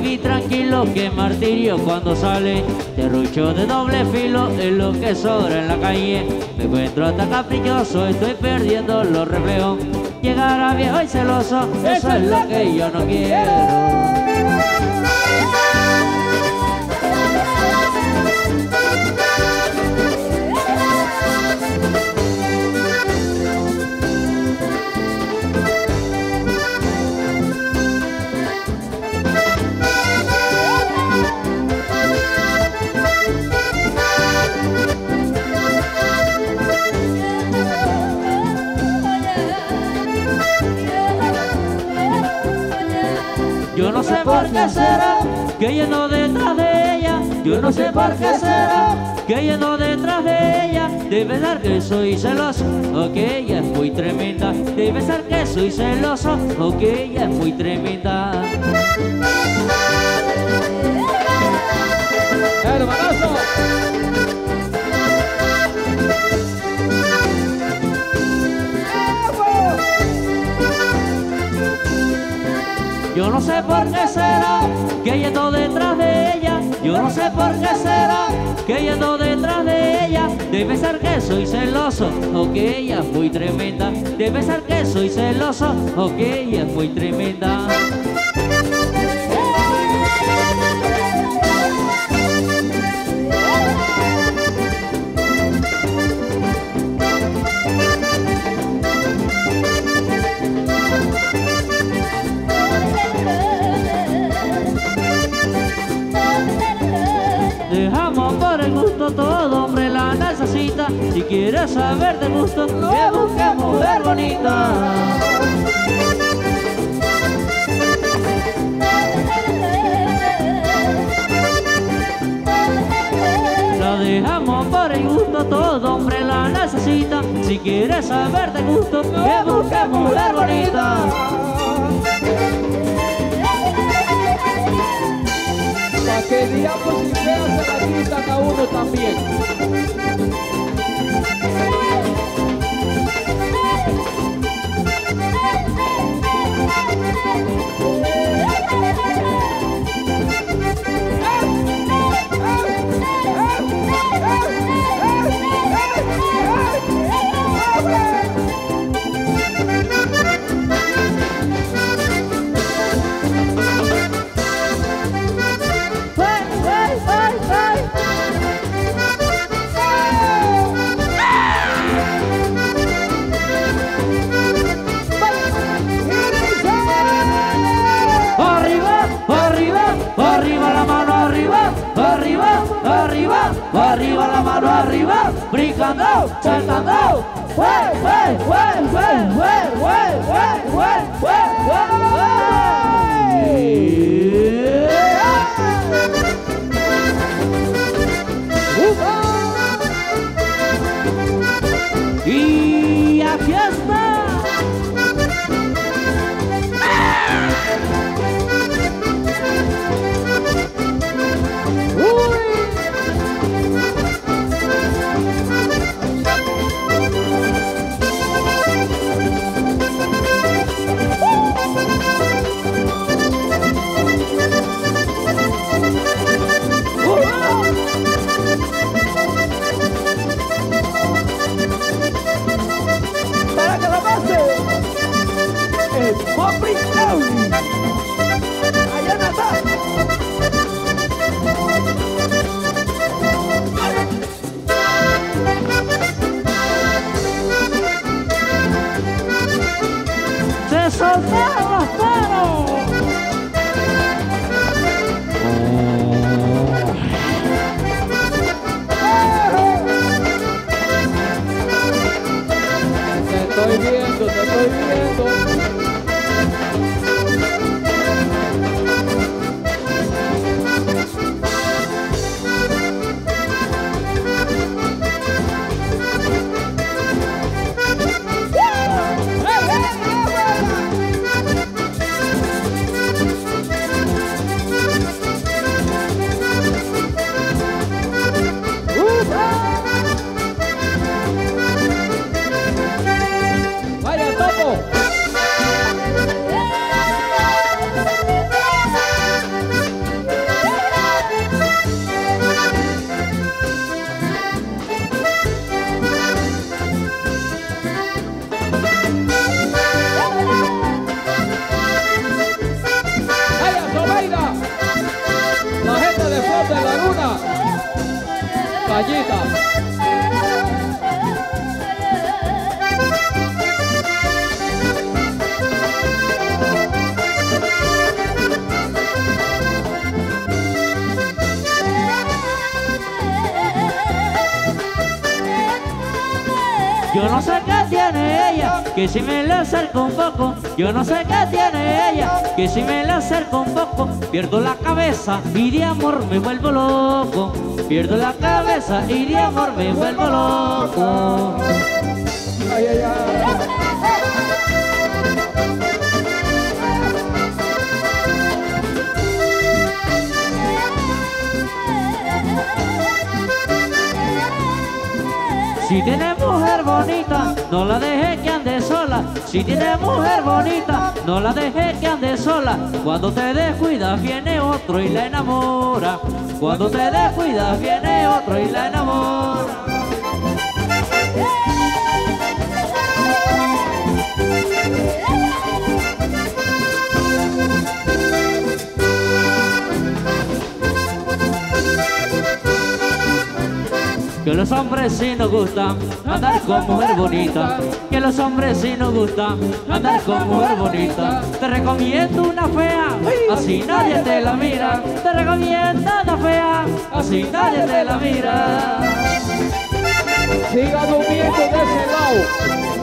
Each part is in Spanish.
vivir tranquilo, que martirio cuando sale. Terrucho de doble filo es lo que sobra en la calle. Me encuentro hasta caprichoso, estoy perdiendo los reflejos. Llegar a viejo y celoso, eso es lo que yo no quiero. Yo no sé por qué será que yendo detrás de ella. Yo no sé por qué será que yendo detrás de ella. Debe ser que soy celoso o que ella es muy tremenda. Debe ser que soy celoso o que ella es muy tremenda. ¡Hermanazo! Yo no sé por qué será que yendo detrás de ella. Yo no sé por qué será que yendo detrás de ella. Debe ser que soy celoso o que ella muy tremenda. Debe ser que soy celoso o que ella muy tremenda. Si quieres saber de gusto, que busques mujer bonita. La dejamos por el gusto, todo hombre la necesita. Si quieres saber de gusto, que busques mujer bonita. Para que el diablo sin fea se la quitan a uno también. Jakarta go! Way, way, way! Que si me la acerco un poco. Yo no sé qué tiene ella, que si me la acerco un poco. Pierdo la cabeza y de amor me vuelvo loco. Pierdo la cabeza y de amor me vuelvo loco. Ay, ay, ay. Si tiene mujer bonita, no la deje que ande sola. Si tiene mujer bonita, no la deje que ande sola. Cuando te descuidas viene otro y la enamora. Cuando te descuidas viene otro y la enamora. Los hombres sí nos gustan andar con mujer bonita. Que los hombres sí nos gustan andar con mujer bonita. Te recomiendo una fea, así nadie te la mira. Te recomiendo una fea, así nadie te la mira. Siga durmiendo de ese lado.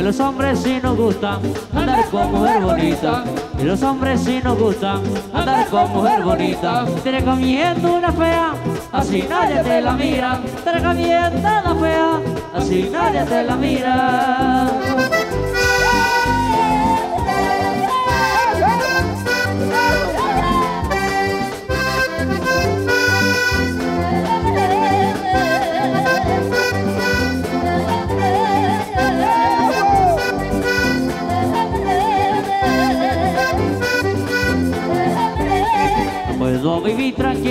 Que los hombres sí nos gustan andar con mujer bonita. Que los hombres sí nos gustan andar con mujer bonita. Te recomiendo una fea, así nadie te la mira. Te recomiendo una fea, así nadie te la mira.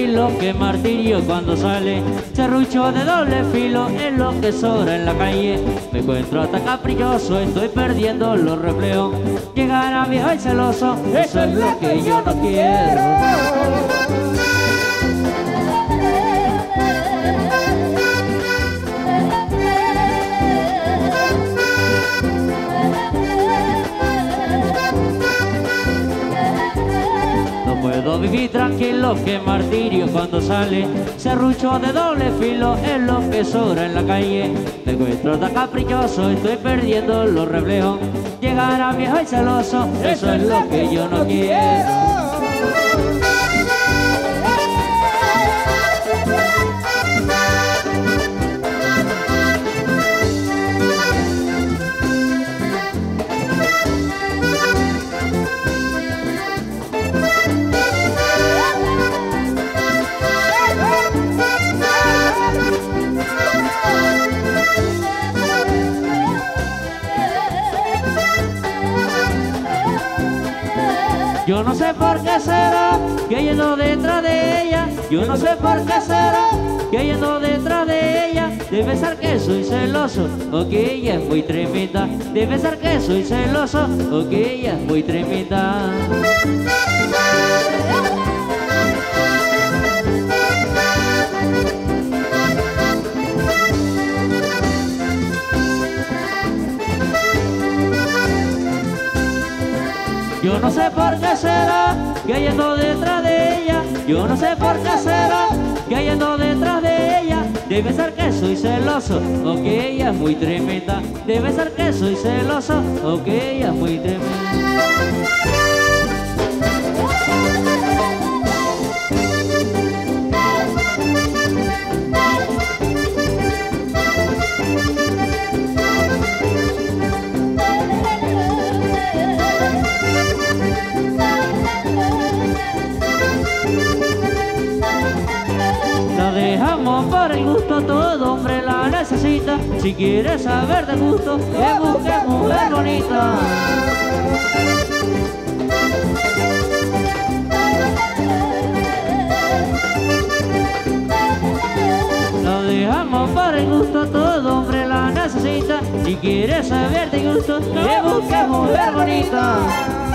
Tranquilo que martirio cuando sale. Serrucho de doble filo es lo que sobra en la calle. Me encuentro hasta caprichoso, estoy perdiendo los reflejos. Llegar a viejo y celoso, eso es lo que yo no quiero tranquilo que martirio cuando sale. Serrucho de doble filo es lo que sobra en la calle. Me encuentro tan caprichoso, estoy perdiendo los reflejos. Llegar a viejo y celoso, eso es lo que yo no quiero Yo no sé por qué será que yendo detrás de ella. Yo no sé por qué será que yendo detrás de ella. Debe ser que soy celoso o que ella es muy tremenda. Debe ser que soy celoso o que ella es muy tremenda. Yo no sé por qué será que yendo detrás de ella. Yo no sé por qué será que yendo detrás de ella. Debe ser que soy celoso o que ella es muy tremenda. Debe ser que soy celoso o que ella es muy tremenda. Si quieres saber de gusto, que busques mujer bonita. La dejamos por el gusto, todo hombre la necesita. Si quieres saber de gusto, que busques mujer bonita.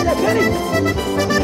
de la Kenny.